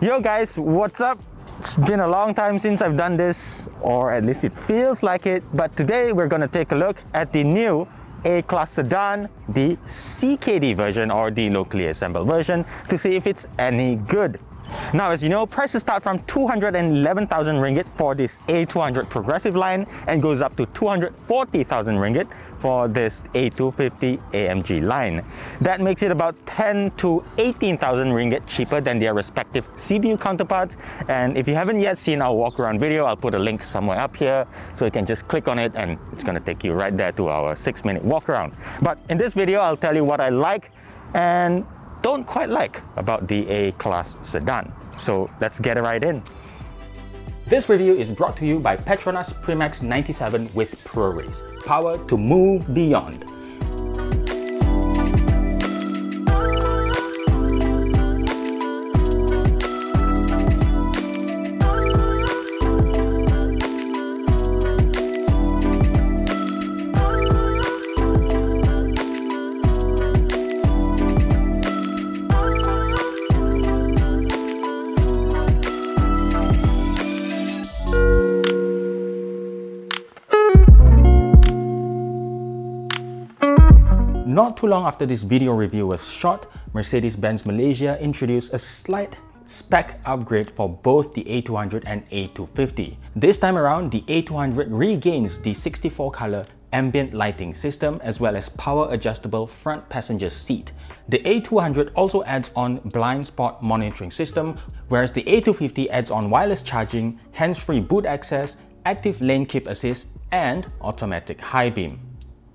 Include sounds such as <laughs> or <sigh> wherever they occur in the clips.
Yo guys, what's up? It's been a long time since I've done this, or at least it feels like it, but today we're gonna take a look at the new A-Class sedan, the CKD version or the locally assembled version to see if it's any good. Now, as you know, prices start from 211,000 ringgit for this A200 progressive line and goes up to 240,000 ringgit for this A250 AMG line. That makes it about 10 to 18,000 ringgit cheaper than their respective CBU counterparts. And if you haven't yet seen our walk around video, I'll put a link somewhere up here so you can just click on it and it's gonna take you right there to our six minute walk around. But in this video, I'll tell you what I like and don't quite like about the A-Class sedan. So let's get right in. This review is brought to you by Petronas Premax 97 with ProRace, power to move beyond. Too long after this video review was shot, Mercedes-Benz Malaysia introduced a slight spec upgrade for both the A200 and A250. This time around, the A200 regains the 64 color ambient lighting system as well as power adjustable front passenger seat. The A200 also adds on blind spot monitoring system, whereas the A250 adds on wireless charging, hands-free boot access, active lane keep assist, and automatic high beam.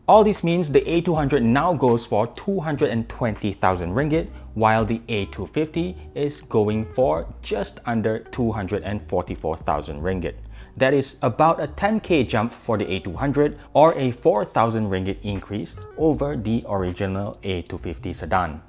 All this means the A200 now goes for 220,000 ringgit, while the A250 is going for just under 244,000 ringgit. That is about a 10k jump for the A200 or a 4,000 ringgit increase over the original A250 sedan.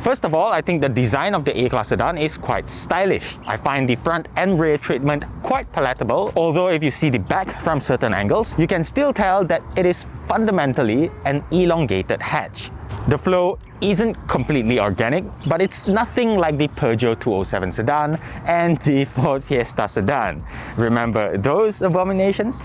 First of all, I think the design of the A-Class sedan is quite stylish. I find the front and rear treatment quite palatable, although if you see the back from certain angles, you can still tell that it is fundamentally an elongated hatch. The flow isn't completely organic, but it's nothing like the Peugeot 207 sedan and the Ford Fiesta sedan. Remember those abominations?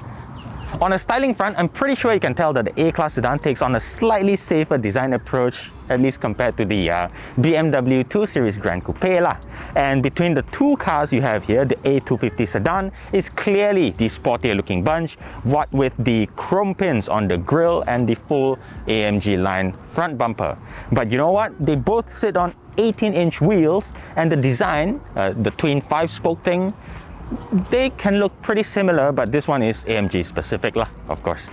On a styling front, I'm pretty sure you can tell that the A-Class sedan takes on a slightly safer design approach, at least compared to the uh, BMW 2 Series Grand Coupe lah. And between the two cars you have here, the A250 sedan is clearly the sportier looking bunch, what with the chrome pins on the grille and the full AMG line front bumper. But you know what? They both sit on 18 inch wheels and the design, uh, the twin 5 spoke thing, they can look pretty similar, but this one is AMG specific lah, of course.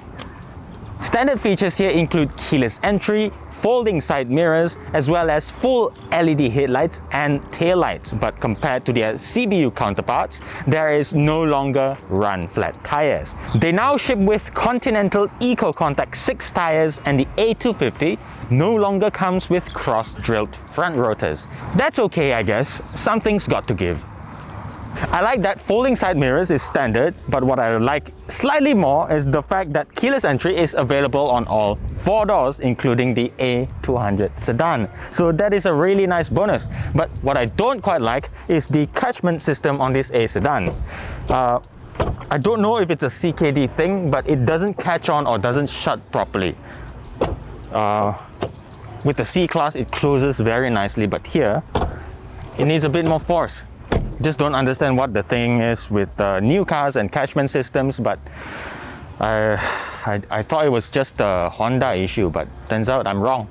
Standard features here include keyless entry, folding side mirrors, as well as full LED headlights and tail lights. But compared to their CBU counterparts, there is no longer run flat tires. They now ship with Continental Eco Contact 6 tires and the A250 no longer comes with cross-drilled front rotors. That's okay I guess, something's got to give. I like that folding side mirrors is standard, but what I like slightly more is the fact that keyless entry is available on all four doors, including the A200 sedan. So that is a really nice bonus. But what I don't quite like is the catchment system on this A sedan. Uh, I don't know if it's a CKD thing, but it doesn't catch on or doesn't shut properly. Uh, with the C-Class, it closes very nicely, but here, it needs a bit more force just don't understand what the thing is with uh, new cars and catchment systems but I, I, I thought it was just a Honda issue but turns out I'm wrong.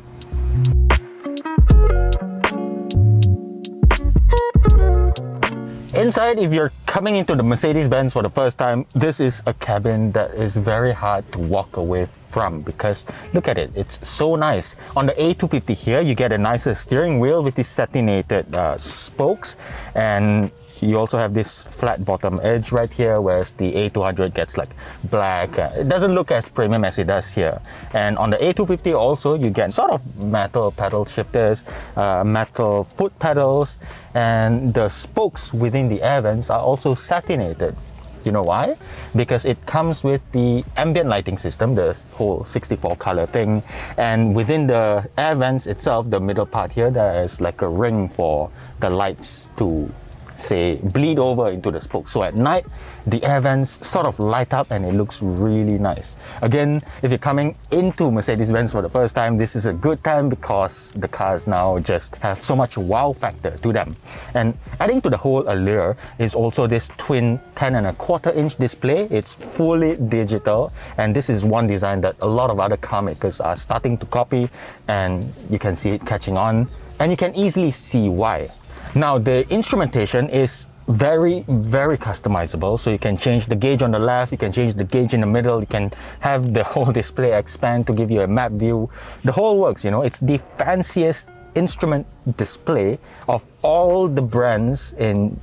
Inside, if you're coming into the Mercedes-Benz for the first time, this is a cabin that is very hard to walk away from because look at it, it's so nice. On the A250 here, you get a nicer steering wheel with these satinated uh, spokes and you also have this flat bottom edge right here whereas the A200 gets like black it doesn't look as premium as it does here and on the A250 also you get sort of metal pedal shifters uh, metal foot pedals and the spokes within the air vents are also satinated you know why? Because it comes with the ambient lighting system, the whole 64 color thing. And within the air vents itself, the middle part here, there is like a ring for the lights to say bleed over into the spokes. So at night, the air vents sort of light up and it looks really nice. Again, if you're coming into Mercedes-Benz for the first time, this is a good time because the cars now just have so much wow factor to them. And adding to the whole allure is also this twin 10 and a quarter inch display. It's fully digital and this is one design that a lot of other car makers are starting to copy and you can see it catching on and you can easily see why. Now the instrumentation is very very customizable. So you can change the gauge on the left you can change the gauge in the middle you can have the <laughs> whole display expand to give you a map view. The whole works you know it's the fanciest instrument display of all the brands in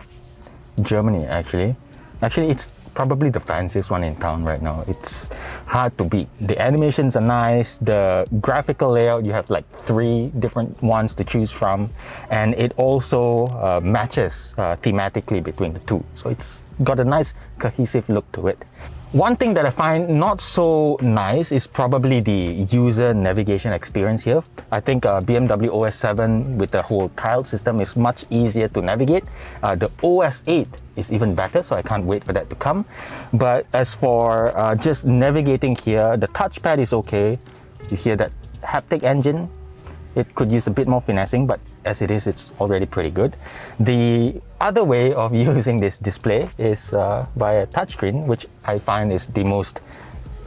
Germany actually. Actually it's probably the fanciest one in town right now. It's hard to beat. The animations are nice, the graphical layout, you have like three different ones to choose from, and it also uh, matches uh, thematically between the two. So it's got a nice cohesive look to it. One thing that I find not so nice is probably the user navigation experience here. I think uh, BMW OS 7 with the whole tile system is much easier to navigate. Uh, the OS 8 is even better, so I can't wait for that to come. But as for uh, just navigating here, the touchpad is okay. You hear that haptic engine? It could use a bit more finessing, but as it is, it's already pretty good. The other way of <laughs> using this display is uh, via touchscreen, which I find is the most,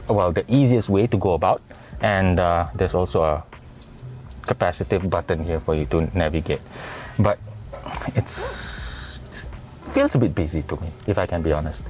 well, the easiest way to go about. And uh, there's also a capacitive button here for you to navigate. But it's feels a bit busy to me, if I can be honest.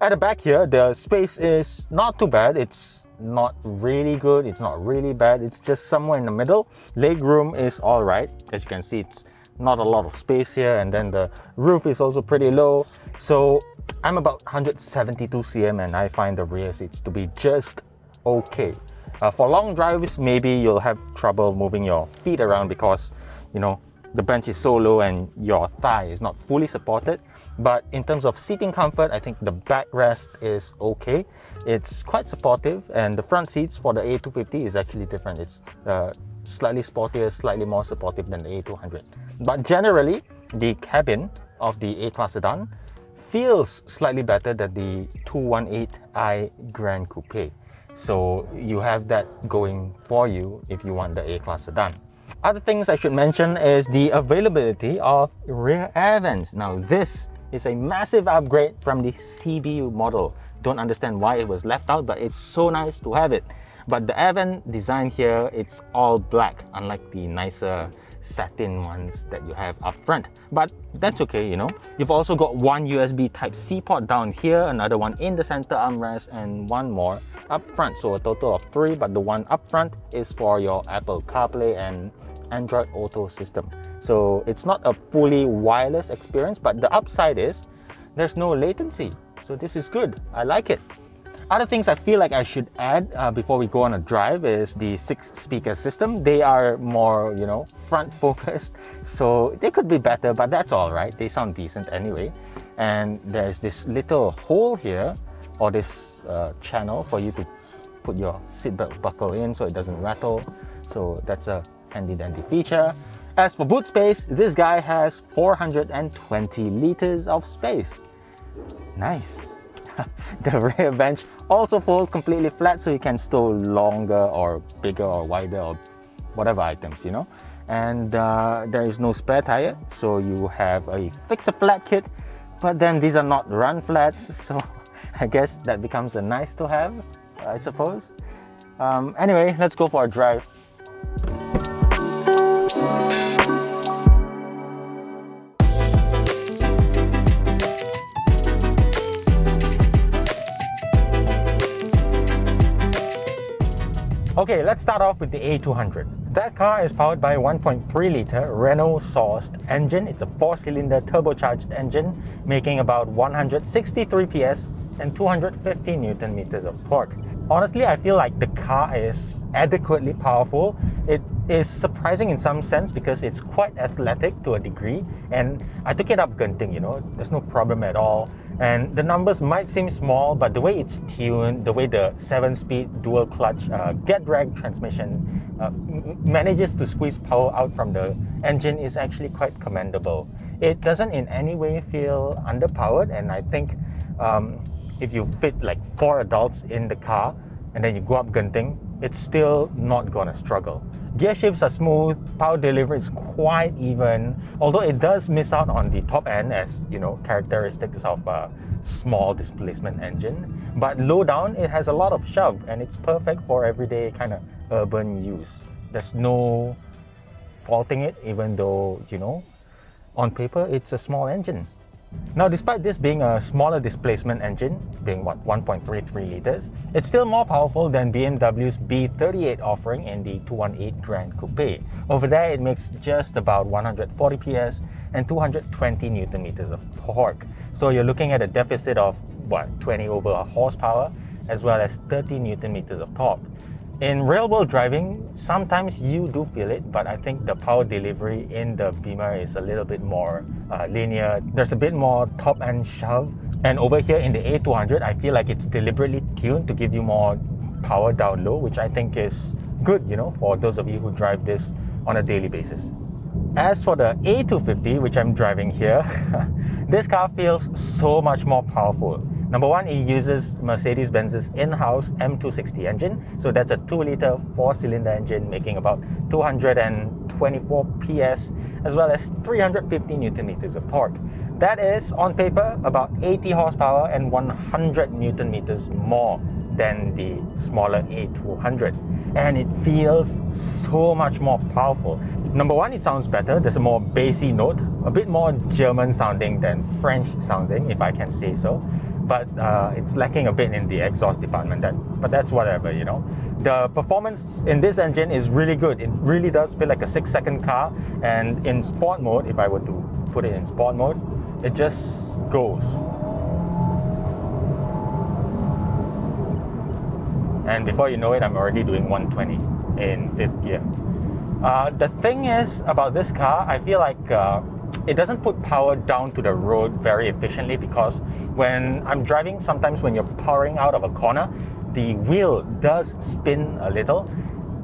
At the back here, the space is not too bad. It's not really good it's not really bad it's just somewhere in the middle leg room is all right as you can see it's not a lot of space here and then the roof is also pretty low. So i'm about 172 cm and i find the rear seats to be just okay. Uh, for long drives maybe you'll have trouble moving your feet around because you know the bench is so low and your thigh is not fully supported. But in terms of seating comfort i think the backrest is okay. It's quite supportive and the front seats for the A250 is actually different. It's uh, slightly sportier, slightly more supportive than the A200. But generally, the cabin of the A-Class sedan feels slightly better than the 218i Grand Coupe. So you have that going for you if you want the A-Class sedan. Other things I should mention is the availability of rear air vents. Now this is a massive upgrade from the CBU model don't understand why it was left out, but it's so nice to have it. But the air vent design here, it's all black, unlike the nicer satin ones that you have up front. But that's okay, you know. You've also got one USB Type-C port down here, another one in the center armrest, and one more up front. So a total of three, but the one up front is for your Apple CarPlay and Android Auto system. So it's not a fully wireless experience, but the upside is there's no latency. So this is good. I like it. Other things I feel like I should add uh, before we go on a drive is the six speaker system. They are more, you know, front focused. <laughs> So they could be better, but that's all right. They sound decent anyway. And there's this little hole here or this uh, channel for you to put your seatbelt buckle in so it doesn't rattle. So that's a handy dandy feature. As for boot space, this guy has 420 liters of space. Nice. <laughs> the rear bench also folds completely flat so you can store longer or bigger or wider or whatever items, you know. And uh, there is no spare tire, so you have a fix-a-flat kit, but then these are not run flats, <laughs> so I guess that becomes a nice to have, I suppose. Um, anyway, let's go for a drive. Okay, let's start off with the A200. That car is powered by a 1.3 litre Renault sourced engine. It's a four cylinder turbocharged engine making about 163 PS and 250 Newton meters of torque. Honestly, I feel like the car is adequately powerful. It is surprising in some sense because it's quite athletic to a degree and I took it up Genting, you know, there's no problem at all. And the numbers might seem small, but the way it's tuned, the way the 7-speed dual clutch uh, Getrag transmission uh, manages to squeeze power out from the engine is actually quite commendable. it doesn't in any way feel underpowered. And I think um, if you fit like four adults in the car and then you go up Genting, it's still not gonna struggle. Gear shifts are smooth, power delivery is quite even, although it does miss out on the top end as you know characteristics of a small displacement engine. But low down, it has a lot of shove and it's perfect for everyday kind of urban use. There's no faulting it, even though you know, on paper it's a small engine. Now, despite this being a smaller displacement engine, being what 1.33 liters, it's still more powerful than BMW's B38 offering in the 218 Grand Coupe. Over there, it makes just about 140 PS and 220 newton meters of torque. So you're looking at a deficit of what 20 over horsepower as well as 30 newton meters of torque. In real world driving, sometimes you do feel it, but I think the power delivery in the Beamer is a little bit more uh, linear. There's a bit more top end shove. And over here in the A200, I feel like it's deliberately tuned to give you more power down low, which I think is good, you know, for those of you who drive this on a daily basis. As for the A250, which I'm driving here, <laughs> this car feels so much more powerful. Number one, it uses Mercedes-Benz's in-house M260 engine. So that's a 2-liter 4-cylinder engine making about 224 PS as well as 350 newton meters of torque. That is, on paper, about 80 horsepower and 100 newton meters more than the smaller A200. And it feels so much more powerful. Number one, it sounds better. There's a more bassy note, a bit more German sounding than French sounding, if I can say so but uh, it's lacking a bit in the exhaust department. That, but that's whatever, you know. The performance in this engine is really good. It really does feel like a six-second car. And in sport mode, if I were to put it in sport mode, it just goes. And before you know it, I'm already doing 120 in fifth gear. Uh, the thing is about this car, I feel like uh, it doesn't put power down to the road very efficiently because when I'm driving, sometimes when you're powering out of a corner, the wheel does spin a little.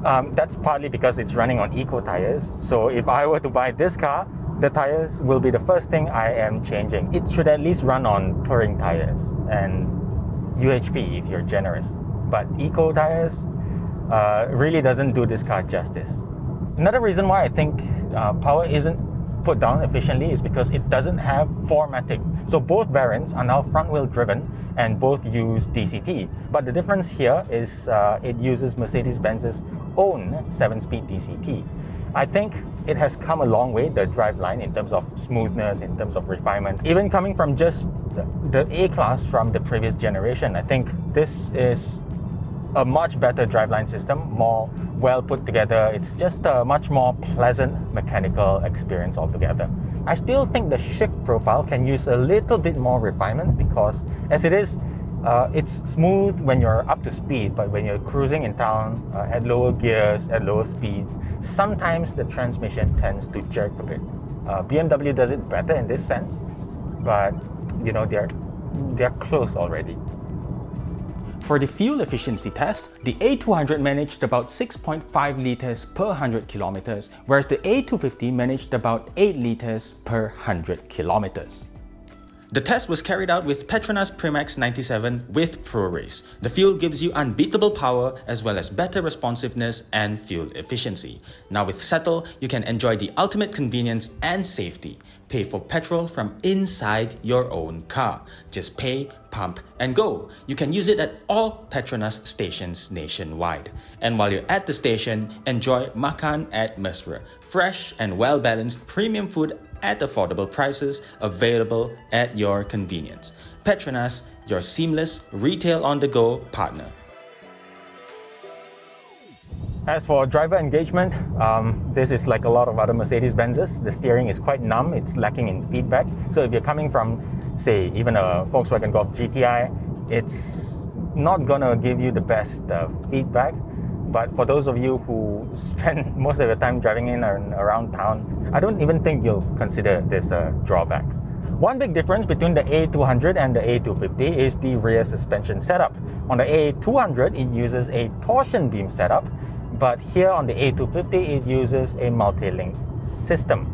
Um, that's partly because it's running on eco tires. So if I were to buy this car, the tires will be the first thing I am changing. It should at least run on touring tires and UHP if you're generous. But eco tires uh, really doesn't do this car justice. Another reason why I think uh, power isn't put down efficiently is because it doesn't have 4MATIC. So both variants are now front wheel driven and both use DCT. But the difference here is uh, it uses Mercedes-Benz's own 7-speed DCT. I think it has come a long way, the driveline, in terms of smoothness, in terms of refinement. Even coming from just the A-Class from the previous generation, I think this is a much better driveline system, more well put together. It's just a much more pleasant mechanical experience altogether. I still think the shift profile can use a little bit more refinement because as it is, uh, it's smooth when you're up to speed, but when you're cruising in town uh, at lower gears, at lower speeds, sometimes the transmission tends to jerk a bit. Uh, BMW does it better in this sense, but you know they're they're close already. For the fuel efficiency test, the A200 managed about 6.5 liters per 100 kilometers, whereas the A250 managed about 8 liters per 100 kilometers. The test was carried out with Petronas Premax 97 with ProRace. The fuel gives you unbeatable power as well as better responsiveness and fuel efficiency. Now with Setel, you can enjoy the ultimate convenience and safety. Pay for petrol from inside your own car. Just pay, pump, and go. You can use it at all Petronas stations nationwide. And while you're at the station, enjoy Makan at Mesra. Fresh and well-balanced premium food at affordable prices available at your convenience. Petronas, your seamless retail on the go partner. As for driver engagement, um, this is like a lot of other Mercedes-Benzes. The steering is quite numb, it's lacking in feedback. So if you're coming from, say, even a Volkswagen Golf GTI, it's not gonna give you the best uh, feedback. But for those of you who spend <laughs> most of your time driving in and around town, I don't even think you'll consider this a drawback. One big difference between the A200 and the A250 is the rear suspension setup. On the A200, it uses a torsion beam setup, but here on the A250, it uses a multi-link system.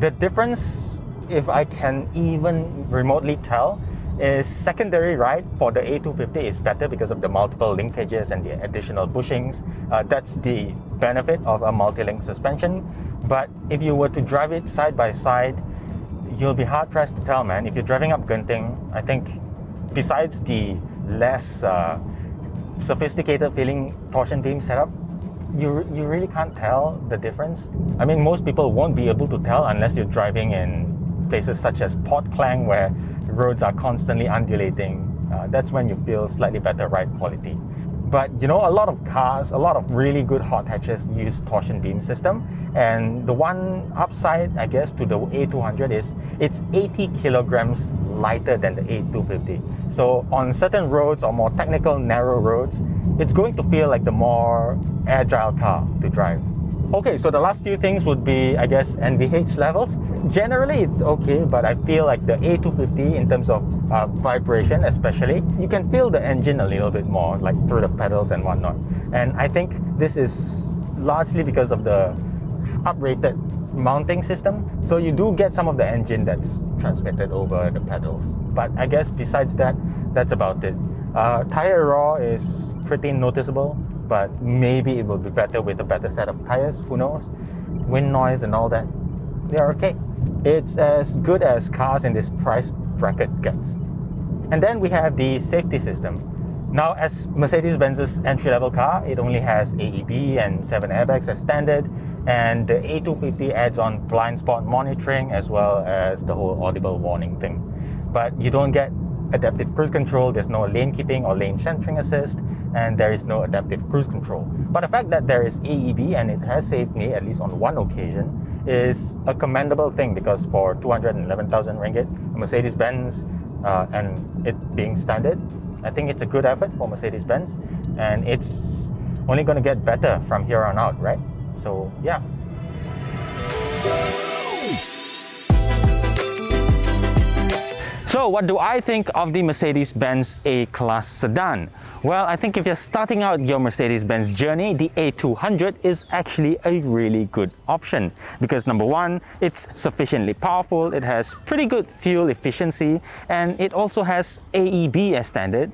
The difference if I can even remotely tell, is secondary ride for the A250 is better because of the multiple linkages and the additional bushings. Uh, that's the benefit of a multi-link suspension. But if you were to drive it side by side, you'll be hard pressed to tell, man. If you're driving up Genting, I think besides the less uh, sophisticated feeling torsion beam setup, you, you really can't tell the difference. I mean, most people won't be able to tell unless you're driving in places such as Port Klang, where roads are constantly undulating. Uh, that's when you feel slightly better ride quality. But you know, a lot of cars, a lot of really good hot hatches use torsion beam system. And the one upside, I guess, to the A200 is it's 80 kilograms lighter than the A250. So on certain roads or more technical narrow roads, it's going to feel like the more agile car to drive. Okay, so the last few things would be, I guess, NVH levels. Generally, it's okay, but I feel like the A250 in terms of uh, vibration, especially, you can feel the engine a little bit more, like through the pedals and whatnot. And I think this is largely because of the uprated mounting system. So you do get some of the engine that's transmitted over the pedals. But I guess besides that, that's about it. Uh, tire raw is pretty noticeable but maybe it will be better with a better set of tires, who knows? Wind noise and all that, they're okay. It's as good as cars in this price bracket gets. And then we have the safety system. Now, as Mercedes-Benz's entry-level car, it only has AEB and 7 airbags as standard, and the A250 adds on blind spot monitoring as well as the whole audible warning thing. But you don't get adaptive cruise control, there's no lane keeping or lane centering assist, and there is no adaptive cruise control. But the fact that there is AEB and it has saved me at least on one occasion is a commendable thing because for 211,000 ringgit, Mercedes-Benz uh, and it being standard, I think it's a good effort for Mercedes-Benz and it's only going to get better from here on out, right? So yeah. So what do I think of the Mercedes-Benz A-Class sedan? Well, I think if you're starting out your Mercedes-Benz journey, the A200 is actually a really good option because number one, it's sufficiently powerful, it has pretty good fuel efficiency, and it also has AEB as standard,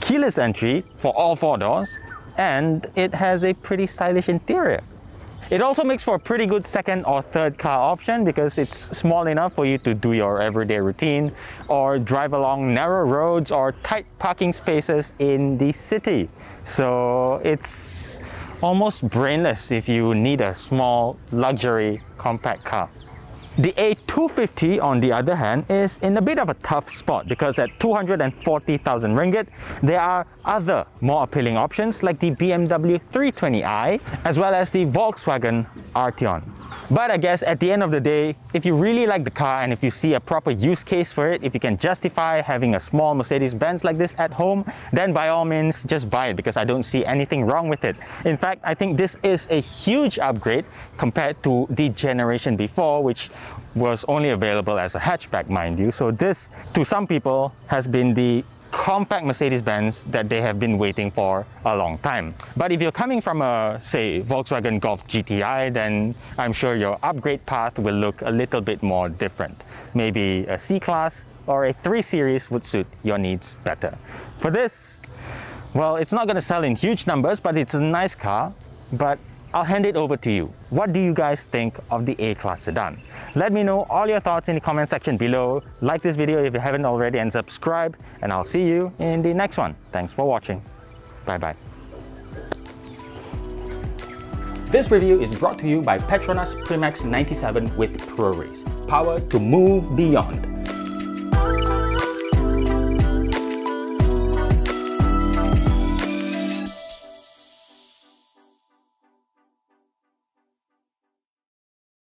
keyless entry for all four doors, and it has a pretty stylish interior. It also makes for a pretty good second or third car option because it's small enough for you to do your everyday routine or drive along narrow roads or tight parking spaces in the city. So it's almost brainless if you need a small luxury compact car. The A250 on the other hand is in a bit of a tough spot because at 240,000 ringgit there are other more appealing options like the BMW 320i as well as the Volkswagen Arteon. But I guess at the end of the day, if you really like the car and if you see a proper use case for it, if you can justify having a small Mercedes-Benz like this at home, then by all means just buy it because I don't see anything wrong with it. In fact, I think this is a huge upgrade compared to the generation before, which was only available as a hatchback, mind you. So this, to some people, has been the compact Mercedes-Benz that they have been waiting for a long time. But if you're coming from a, say, Volkswagen Golf GTI, then I'm sure your upgrade path will look a little bit more different. Maybe a C-Class or a 3 Series would suit your needs better. For this, well, it's not going to sell in huge numbers, but it's a nice car. But I'll hand it over to you. What do you guys think of the A-Class sedan? Let me know all your thoughts in the comment section below. Like this video if you haven't already and subscribe and I'll see you in the next one. Thanks for watching. Bye bye. This review is brought to you by Petronas Premax 97 with ProRace. Power to move beyond.